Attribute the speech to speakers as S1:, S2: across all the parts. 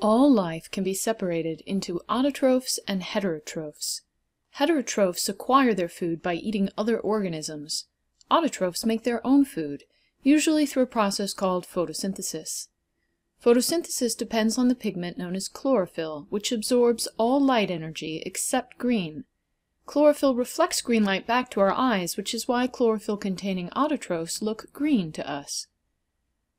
S1: All life can be separated into autotrophs and heterotrophs. Heterotrophs acquire their food by eating other organisms. Autotrophs make their own food, usually through a process called photosynthesis. Photosynthesis depends on the pigment known as chlorophyll, which absorbs all light energy except green. Chlorophyll reflects green light back to our eyes, which is why chlorophyll-containing autotrophs look green to us.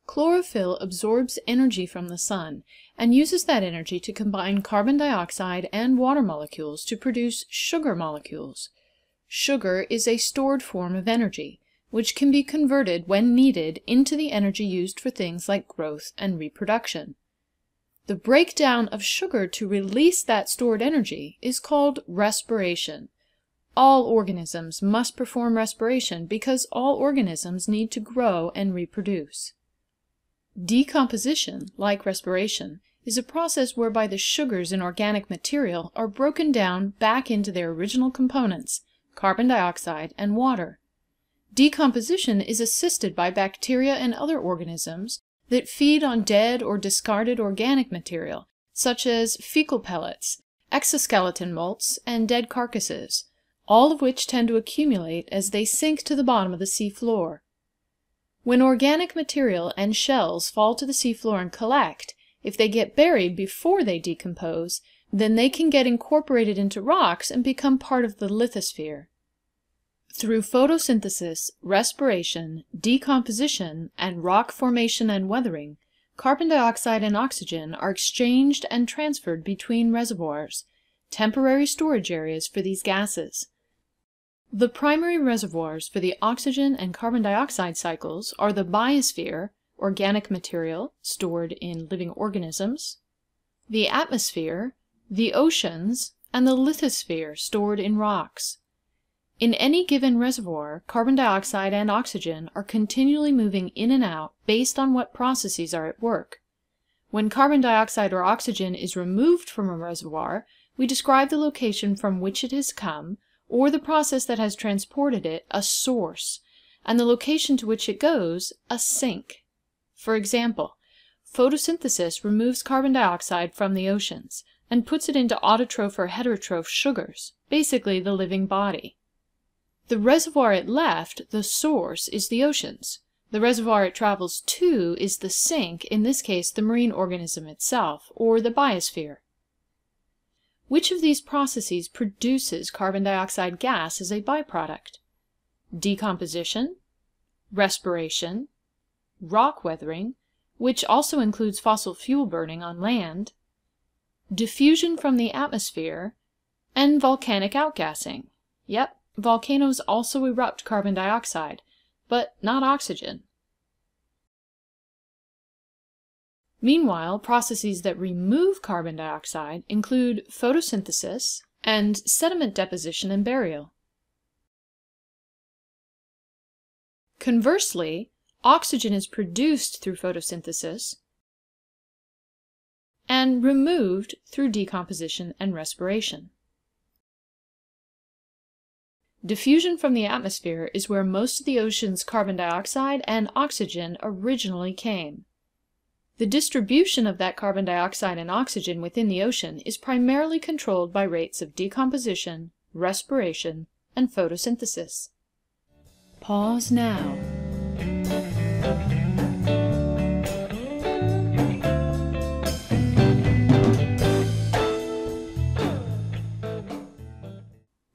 S1: Chlorophyll absorbs energy from the sun and uses that energy to combine carbon dioxide and water molecules to produce sugar molecules. Sugar is a stored form of energy, which can be converted when needed into the energy used for things like growth and reproduction. The breakdown of sugar to release that stored energy is called respiration. All organisms must perform respiration because all organisms need to grow and reproduce. Decomposition, like respiration, is a process whereby the sugars in organic material are broken down back into their original components, carbon dioxide and water. Decomposition is assisted by bacteria and other organisms that feed on dead or discarded organic material, such as fecal pellets, exoskeleton molts, and dead carcasses, all of which tend to accumulate as they sink to the bottom of the sea floor. When organic material and shells fall to the seafloor and collect, if they get buried before they decompose, then they can get incorporated into rocks and become part of the lithosphere. Through photosynthesis, respiration, decomposition, and rock formation and weathering, carbon dioxide and oxygen are exchanged and transferred between reservoirs, temporary storage areas for these gases. The primary reservoirs for the oxygen and carbon dioxide cycles are the biosphere, organic material stored in living organisms, the atmosphere, the oceans, and the lithosphere stored in rocks. In any given reservoir, carbon dioxide and oxygen are continually moving in and out based on what processes are at work. When carbon dioxide or oxygen is removed from a reservoir, we describe the location from which it has come or the process that has transported it a source, and the location to which it goes a sink. For example, photosynthesis removes carbon dioxide from the oceans and puts it into autotroph or heterotroph sugars, basically the living body. The reservoir it left, the source, is the oceans. The reservoir it travels to is the sink, in this case the marine organism itself, or the biosphere. Which of these processes produces carbon dioxide gas as a byproduct? Decomposition, respiration, rock weathering, which also includes fossil fuel burning on land, diffusion from the atmosphere, and volcanic outgassing. Yep, volcanoes also erupt carbon dioxide, but not oxygen. Meanwhile, processes that remove carbon dioxide include photosynthesis and sediment deposition and burial. Conversely, oxygen is produced through photosynthesis and removed through decomposition and respiration. Diffusion from the atmosphere is where most of the ocean's carbon dioxide and oxygen originally came. The distribution of that carbon dioxide and oxygen within the ocean is primarily controlled by rates of decomposition, respiration, and photosynthesis. Pause now.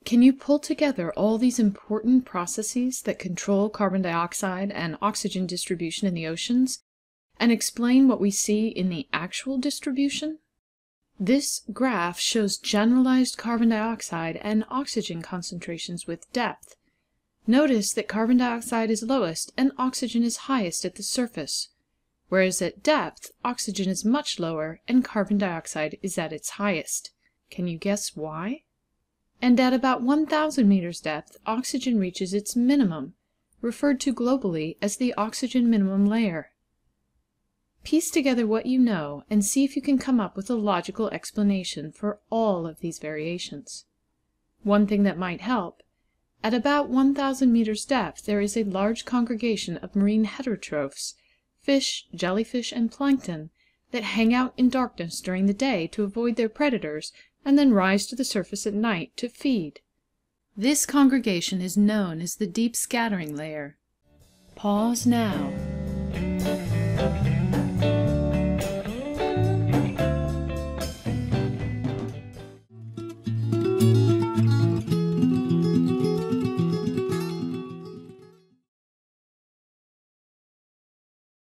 S1: Can you pull together all these important processes that control carbon dioxide and oxygen distribution in the oceans and explain what we see in the actual distribution? This graph shows generalized carbon dioxide and oxygen concentrations with depth. Notice that carbon dioxide is lowest and oxygen is highest at the surface, whereas at depth oxygen is much lower and carbon dioxide is at its highest. Can you guess why? And at about 1,000 meters depth, oxygen reaches its minimum, referred to globally as the oxygen minimum layer. Piece together what you know and see if you can come up with a logical explanation for all of these variations. One thing that might help at about 1,000 meters depth there is a large congregation of marine heterotrophs, fish, jellyfish, and plankton, that hang out in darkness during the day to avoid their predators and then rise to the surface at night to feed. This congregation is known as the deep scattering layer. Pause now.